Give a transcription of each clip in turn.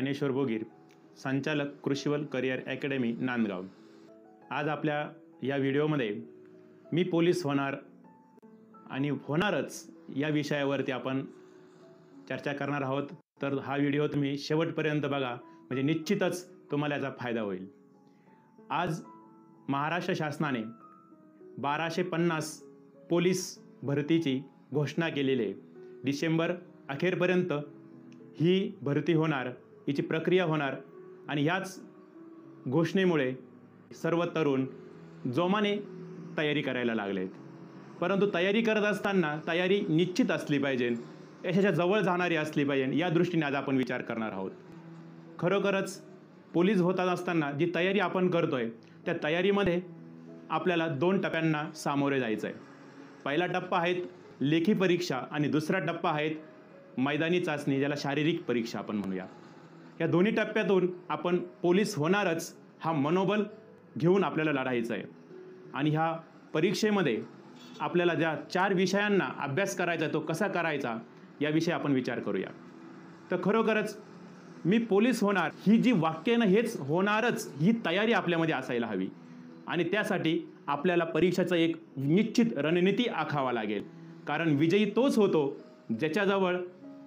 ज्ञानेश्वर बोगीर संचालक Krushival career academy Nandgaon. आज आपल्या या व्हिडिओमध्ये मी पोलीस होणार आणि होणारच या विषयावरती आपण चर्चा करणार आहोत. तर हा व्हिडिओ तुम्ही शेवटपर्यंत बघा म्हणजे निश्चितच तुम्हाला याचा फायदा होईल. आज महाराष्ट्र शासनाने बाराशे पन्नास पोलीस भरतीची घोषणा केलेली आहे. डिसेंबर अखेरपर्यंत ही भरती होणार. हिची प्रक्रिया होणार. आणि ह्याच घोषणेमुळे सर्व तरुण जोमाने तयारी करायला लागले आहेत. परंतु तयारी करत असताना तयारी निश्चित असली पाहिजे. यशाच्या जवळ जाणारी असली पाहिजे. या दृष्टीने आज आपण विचार करणार आहोत. खरोखरच पोलीस होत असताना जी तयारी आपण करतो आहे त्या तयारीमध्ये आपल्याला दोन टप्प्यांना सामोरे जायचं आहे पहिला टप्पा आहेत लेखी परीक्षा आणि दुसरा टप्पा आहेत मैदानी चाचणी ज्याला शारीरिक परीक्षा आपण म्हणूया. या दोन्ही टप्प्यातून आपण पोलीस होणारच हा मनोबल घेऊन आपल्याला लढायचं आहे. आणि ह्या परीक्षेमध्ये आपल्याला ज्या चार विषयांना अभ्यास करायचा तो कसा करायचा याविषयी आपण विचार करूया. तर खरोखरच मी पोलीस होणार ही जी वाक्य हेच होणारच ही तयारी आपल्यामध्ये असायला हवी. आणि त्यासाठी आपल्याला परीक्षेचा एक निश्चित रणनीती आखावा लागेल. कारण विजयी तोच होतो ज्याच्याजवळ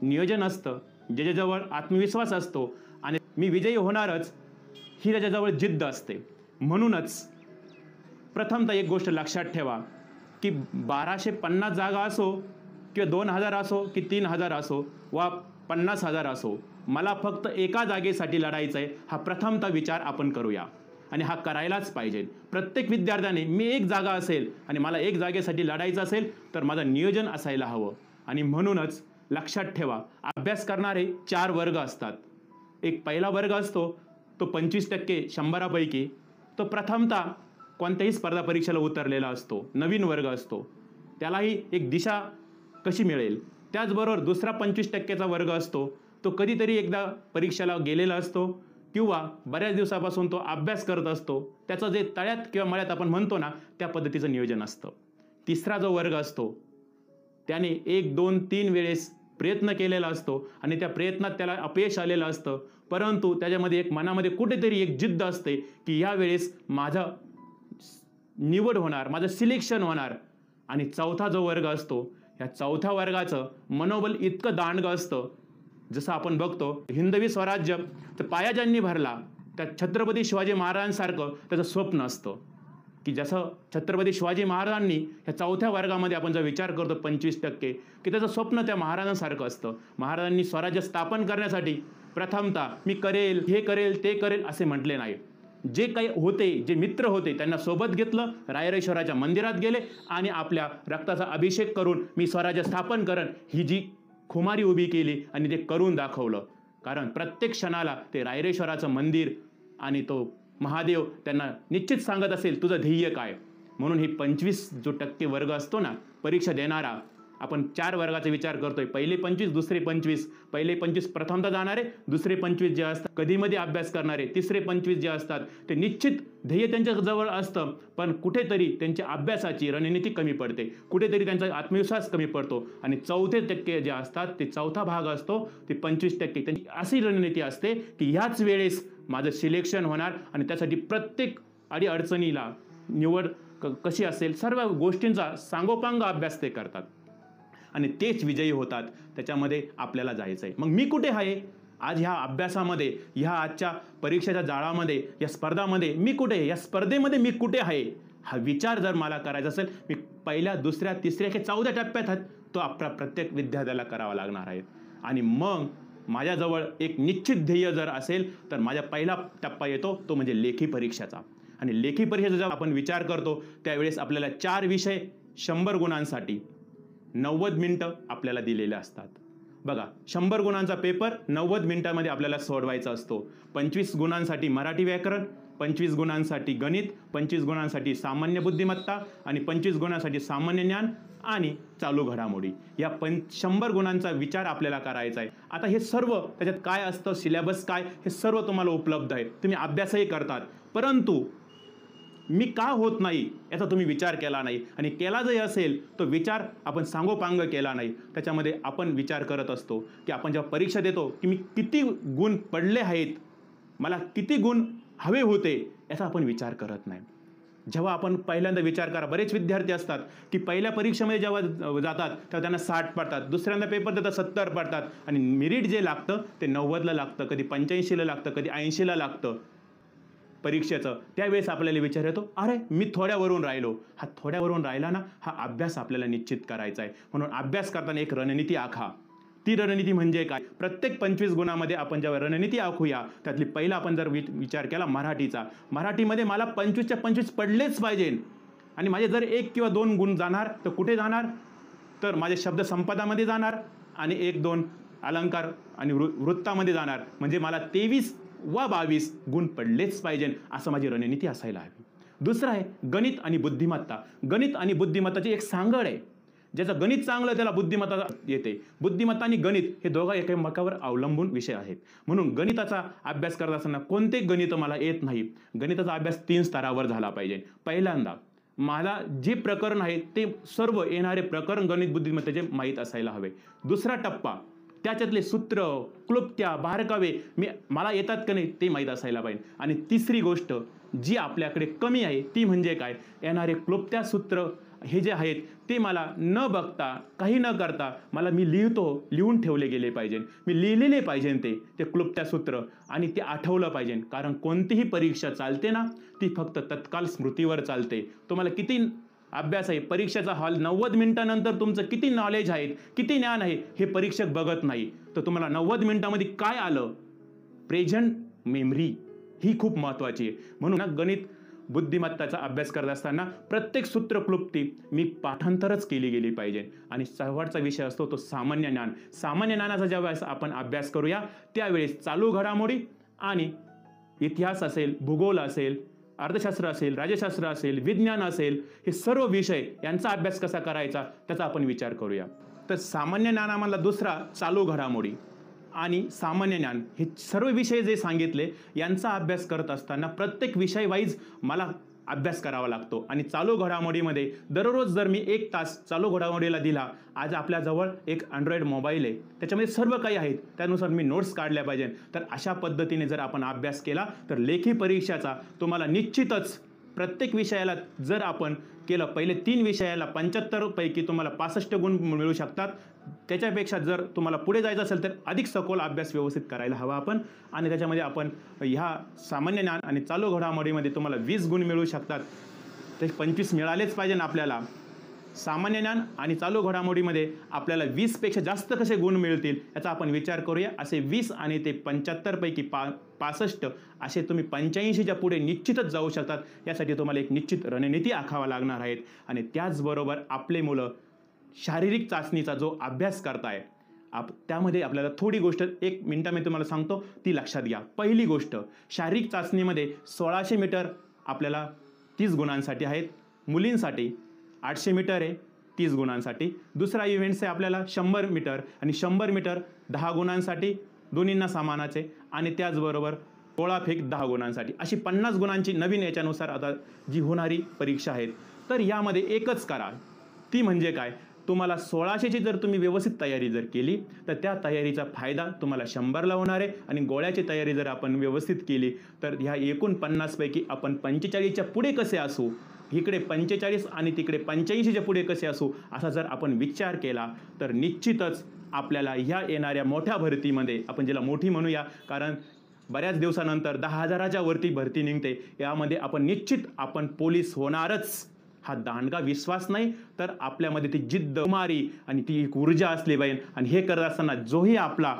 नियोजन असतं ज्याच्याजवळ आत्मविश्वास असतो आणि मी विजयी होणारच ही त्याच्याजवळ जिद्द असते. म्हणूनच प्रथमतः एक गोष्ट लक्षात ठेवा की बाराशे पन्नास जागा असो किंवा दोन हजार असो की तीन हजार असो वा पन्नास हजार असो मला फक्त एका जागेसाठी लढायचं आहे हा प्रथमतः विचार आपण करूया. आणि हा करायलाच पाहिजे. प्रत्येक विद्यार्थ्याने मी एक जागा असेल आणि मला एक जागेसाठी लढायचं असेल तर माझं नियोजन असायला हवं. आणि म्हणूनच लक्षात ठेवा. अभ्यास करणारे चार वर्ग असतात. एक पहिला वर्ग असतो तो पंचवीस टक्के शंभरापैकी. तो प्रथमतः कोणत्याही स्पर्धा परीक्षेला उतरलेला असतो नवीन वर्ग असतो. त्यालाही एक दिशा कशी मिळेल? त्याचबरोबर दुसरा पंचवीस टक्क्याचा वर्ग असतो तो कधीतरी एकदा परीक्षेला गेलेला असतो किंवा बऱ्याच दिवसापासून तो अभ्यास करत असतो. त्याचं जे तळ्यात किंवा मळ्यात आपण म्हणतो ना त्या पद्धतीचं नियोजन असतं. तिसरा जो वर्ग असतो त्याने एक दोन तीन वेळेस प्रयत्न केलेला असतो आणि त्या प्रयत्नात त्याला अपयश आलेलं असतं. परंतु त्याच्यामध्ये एक मनामध्ये कुठेतरी एक जिद्द असते की या वेळेस माझं निवड होणार माझं सिलेक्शन होणार. आणि चौथा जो वर्ग असतो ह्या चौथ्या वर्गाचं मनोबल इतकं दांडगं असतं. जसं आपण बघतो हिंदवी स्वराज्य तर पाया ज्यांनी भरला. त्या छत्रपती शिवाजी महाराजांसारखं त्याचं स्वप्न असतं. की जसं छत्रपती शिवाजी महाराजांनी ह्या चौथ्या वर्गामध्ये आपण जर विचार करतो पंचवीस टक्के की त्याचं स्वप्न त्या महाराजांसारखं असतं. महाराजांनी स्वराज्य स्थापन करण्यासाठी प्रथमतः मी करेल हे करेल ते करेल असे म्हटले नाही. जे काही होते जे मित्र होते त्यांना सोबत घेतलं रायरेश्वराच्या मंदिरात गेले आणि आपल्या रक्ताचा अभिषेक करून मी स्वराज्य स्थापन करण ही जी खुमारी उभी केली आणि ते करून दाखवलं. कारण प्रत्येक क्षणाला ते रायरेश्वराचं मंदिर आणि तो महादेव त्यांना निश्चित सांगत असेल तुझं ध्येय काय? म्हणून ही पंचवीस जो टक्के वर्ग असतो ना परीक्षा देणारा आपण चार वर्गाचा विचार करतोय. पहिले पंचवीस दुसरे पंचवीस. पहिले पंचवीस प्रथमतः जाणारे दुसरे पंचवीस जे असतात कधीमध्ये अभ्यास करणारे तिसरे पंचवीस जे असतात ते निश्चित ध्येय त्यांच्या जवळ असतं पण कुठेतरी त्यांच्या अभ्यासाची रणनीती कमी पडते. कुठेतरी त्यांचा आत्मविश्वास कमी पडतो. आणि चौथे टक्के जे असतात ते चौथा भाग असतो ते पंचवीस टक्के. त्यांची अशी रणनीती असते की ह्याच वेळेस माझं सिलेक्शन होणार आणि त्यासाठी प्रत्येक अडी अडचणीला निवड क कशी असेल सर्व गोष्टींचा सांगोपांग अभ्यास ते करतात. आणि तेच विजयी होतात. त्याच्यामध्ये आपल्याला जायचं आहे मग मी कुठे आहे? आज ह्या अभ्यासामध्ये ह्या आजच्या परीक्षेच्या जाळामध्ये या स्पर्धामध्ये मी कुठे आहे? या स्पर्धेमध्ये मी कुठे आहे? हा विचार जर मला करायचा असेल मी पहिल्या दुसऱ्या तिसऱ्या हे चौथ्या टप्प्यात आहेत तो आपल्या प्रत्येक विद्यार्थ्याला करावा लागणार आहे. आणि मग माझ्याजवळ एक निश्चित ध्येय जर असेल तर माझ्या पहिला टप्पा येतो तो म्हणजे लेखी परीक्षेचा. आणि लेखी परीक्षेचा जेव्हा आपण विचार करतो त्यावेळेस आपल्याला चार विषय शंभर गुणांसाठी नव्वद मिनटं आपल्याला दिलेले असतात. बघा शंभर गुणांचा पेपर नव्वद मिनिटामध्ये आपल्याला सोडवायचा असतो. पंचवीस गुणांसाठी मराठी व्याकरण पंचवीस गुणांसाठी गणित पंचवीस गुणांसाठी सामान्य बुद्धिमत्ता आणि पंचवीस गुणांसाठी सामान्य ज्ञान आणि चालू घडामोडी. या पं शंभर गुणांचा विचार आपल्याला करायचा आहे. आता हे सर्व त्याच्यात काय असतं सिलेबस काय हे सर्व तुम्हाला उपलब्ध आहे. तुम्ही अभ्यासही करतात. परंतु मी का होत नाही याचा तुम्ही विचार केला नाही. आणि केला जरी असेल तो विचार आपण सांगोपांग केला नाही. त्याच्यामध्ये आपण विचार करत असतो की आपण जेव्हा परीक्षा देतो की मी किती गुण पडले आहेत मला किती गुण हवे होते याचा आपण विचार करत नाही. जेव्हा आपण पहिल्यांदा विचार करा बरेच विद्यार्थी असतात की पहिल्या परीक्षेमध्ये जेव्हा जातात तेव्हा त्यांना साठ पडतात. दुसऱ्यांदा पेपर देतात सत्तर पडतात. आणि मेरिट जे लागतं ते नव्वदला लागतं कधी पंच्याऐंशीला लागतं कधी ऐंशीला लागतं. परीक्षेचं. त्यावेळेस आपल्याला विचार येतो अरे मी थोड्यावरून राहिलो. हा थोड्यावरून राहिला ना हा अभ्यास आपल्याला निश्चित करायचा आहे. म्हणून अभ्यास करताना एक रणनीती आखा. ती रणनीती म्हणजे काय? प्रत्येक पंचवीस गुणामध्ये आपण जेव्हा रणनीती आखूया त्यातली पहिला आपण जर वि- विचार केला मराठीचा. मराठीमध्ये मला पंचवीसच्या पंचवीस पडलेच पाहिजे. आणि माझे जर एक किंवा दोन गुण जाणार तर कुठे जाणार? तर माझे शब्दसंपदामध्ये जाणार आणि एक दोन अलंकार आणि वृ वृत्तामध्ये जाणार. म्हणजे मला तेवीस व बावीस गुण पडलेच पाहिजे. असं माझी रणनीती असायला हवी. दुसरं आहे गणित आणि बुद्धिमत्ता. गणित आणि बुद्धिमत्ताची एक सांगड आहे. ज्याचं गणित चांगलं त्याला बुद्धिमत्ता येते. बुद्धिमत्ता आणि गणित हे दोघं एकमेकावर अवलंबून विषय आहेत. म्हणून गणिताचा अभ्यास करत असताना कोणते गणित मला येत नाही? गणिताचा अभ्यास तीन स्तरावर झाला पाहिजे. पहिल्यांदा मला जे प्रकरण आहे ते सर्व येणारे प्रकरण गणित बुद्धिमत्तेचे माहीत असायला हवे. दुसरा टप्पा त्याच्यातले सूत्र क्लुप्त्या बारकावे मी मला येतात का नाही ते माहीत असायला पाहिजे. आणि तिसरी गोष्ट जी आपल्याकडे कमी आहे ती म्हणजे काय? येणारे क्लुप्त्या सूत्र हे जे आहेत ते मला न बघता काही न करता मला मी लिहितो लिहून ठेवले गेले पाहिजे. मी लिहिलेले पाहिजे ते ते क्लुप्त्या सूत्र. आणि ते आठवलं पाहिजे. कारण कोणतीही परीक्षा चालते ना ती फक्त तत्काल स्मृतीवर चालते. तुम्हाला किती अभ्यास आहे. परीक्षेचा हॉल नव्वद मिनिटानंतर तुमचं किती नॉलेज आहे किती ज्ञान आहे हे परीक्षक बघत नाही. तर तुम्हाला नव्वद मिनिटामध्ये काय आलं? प्रेझेंट मेमरी ही खूप महत्त्वाची आहे. म्हणून ना गणित बुद्धिमत्ताचा अभ्यास करत असताना प्रत्येक सूत्रक्लुप्ती मी पाठांतरच केली गेली पाहिजे. आणि शेवटचा विषय असतो तो सामान्य ज्ञान. सामान्य ज्ञानाचा ज्यावेळेस आपण अभ्यास करूया त्यावेळेस चालू घडामोडी आणि इतिहास असेल भूगोल असेल अर्थशास्त्र असेल राज्यशास्त्र असेल विज्ञान असेल हे सर्व विषय यांचा अभ्यास कसा करायचा त्याचा आपण विचार करूया. तर सामान्य ज्ञानामधला दुसरा चालू घडामोडी आणि सामान्य ज्ञान हे सर्व विषय जे सांगितले यांचा अभ्यास करत असताना प्रत्येक विषय वाईज मला अभ्यास करावा लागतो. आणि चालू घडामोडीमध्ये दररोज जर मी एक तास चालू घडामोडीला दिला आज आपल्याजवळ एक अँड्रॉइड मोबाईल आहे. त्याच्यामध्ये सर्व काही आहेत. त्यानुसार मी नोट्स काढल्या पाहिजे तर अशा पद्धतीने जर आपण अभ्यास केला तर लेखी परीक्षाचा तुम्हाला निश्चितच प्रत्येक विषयाला जर आपण केलं. पहिले तीन विषयाला पंच्याहत्तरपैकी तुम्हाला पासष्ट गुण मिळू शकतात. त्याच्यापेक्षा जर तुम्हाला पुढे जायचं असेल तर अधिक सखोल अभ्यास व्यवस्थित करायला हवा आपण. आणि त्याच्यामध्ये आपण ह्या सामान्य ज्ञान आणि चालू घडामोडीमध्ये तुम्हाला वीस गुण मिळू शकतात. ते पंचवीस मिळालेच पाहिजे ना आपल्याला. सामान्य ज्ञान आणि चालू घडामोडीमध्ये आपल्याला वीसपेक्षा जास्त कसे गुण मिळतील याचा आपण विचार करूया. असे वीस आणि ते पंच्याहत्तरपैकी पा पासष्ट असे तुम्ही पंच्याऐंशीच्या पुढे निश्चितच जाऊ शकतात. यासाठी तुम्हाला एक निश्चित रणनीती आखावा लागणार आहेत. आणि त्याचबरोबर आपले मुलं शारीरिक चाचणीचा जो अभ्यास करताय आप त्यामध्ये आपल्याला थोडी गोष्ट एक मिनटा मी तुम्हाला सांगतो ती लक्षात घ्या. पहिली गोष्ट शारीरिक चाचणीमध्ये सोळाशे मीटर आपल्याला तीस गुणांसाठी आहेत. मुलींसाठी आठशे मीटर आहे तीस गुणांसाठी. दुसरा इव्हेंट्स आहे आपल्याला शंभर मीटर. आणि शंभर मीटर दहा गुणांसाठी दोन्हींना समानाचे. आणि त्याचबरोबर गोळाफेक दहा गुणांसाठी. अशी पन्नास गुणांची नवीन याच्यानुसार आता जी होणारी परीक्षा आहेत. तर यामध्ये एकच करा. ती म्हणजे काय? तुम्हाला सोळाशेची जर तुम्ही व्यवस्थित तयारी जर केली तर त्या तयारीचा फायदा तुम्हाला शंभरला होणार आहे. आणि गोळ्याची तयारी जर आपण व्यवस्थित केली तर ह्या एकूण पन्नासपैकी आपण पंचेचाळीसच्या पुढे कसे असू? इकडे पंचेचाळीस आणि तिकडे पंच्याऐंशीच्या पुढे कसे असू असा जर आपण विचार केला तर निश्चितच आपल्याला ह्या येणाऱ्या मोठ्या भरतीमध्ये आपण ज्याला मोठी म्हणूया कारण बऱ्याच दिवसानंतर दहा हजाराच्या वरती भरती निघते यामध्ये आपण निश्चित आपण पोलीस होणारच. हा दांडगा विश्वास नाही तर आपल्यामध्ये ती जिद्द मारी आणि ती एक ऊर्जा असली पाहिजे आणि हे करत असताना जोही आपला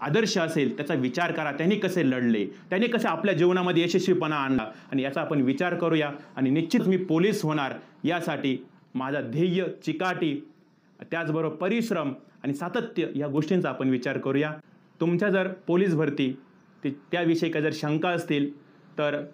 आदर्श असेल त्याचा विचार करा. त्यांनी कसे लढले? त्यांनी कसे आपल्या जीवनामध्ये यशस्वीपणा आणला? आणि याचा आपण विचार करूया. आणि निश्चित मी पोलीस होणार. यासाठी माझा ध्येय चिकाटी त्याचबरोबर परिश्रम आणि सातत्य या गोष्टींचा आपण विचार करूया. तुमच्या जर पोलीस भरती ते त्याविषयी काही जर शंका असतील तर